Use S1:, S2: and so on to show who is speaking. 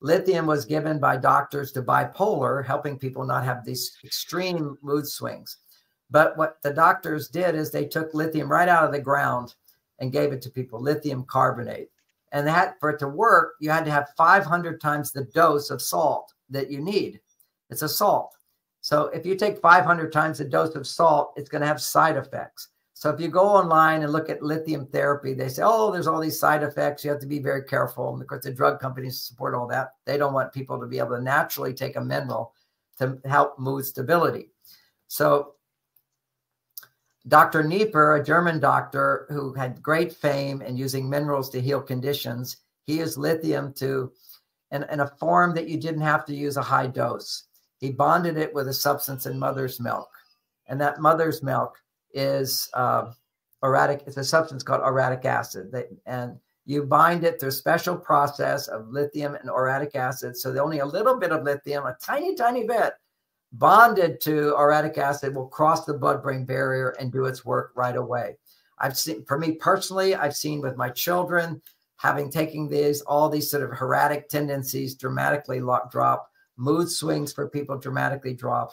S1: lithium was given by doctors to bipolar, helping people not have these extreme mood swings. But what the doctors did is they took lithium right out of the ground and gave it to people, lithium carbonate. And that for it to work, you had to have 500 times the dose of salt that you need. It's a salt. So if you take 500 times the dose of salt, it's going to have side effects. So if you go online and look at lithium therapy, they say, oh, there's all these side effects. You have to be very careful. And of course, the drug companies support all that. They don't want people to be able to naturally take a mineral to help mood stability. So Dr. Nieper, a German doctor who had great fame in using minerals to heal conditions, he used lithium to in, in a form that you didn't have to use a high dose. He bonded it with a substance in mother's milk. And that mother's milk is um, orotic, it's a substance called orotic acid. That, and you bind it through a special process of lithium and orotic acid. So only a little bit of lithium, a tiny, tiny bit, bonded to orotic acid will cross the blood-brain barrier and do its work right away. I've seen, for me personally, I've seen with my children, having taken these, all these sort of erratic tendencies dramatically drop, mood swings for people dramatically drop.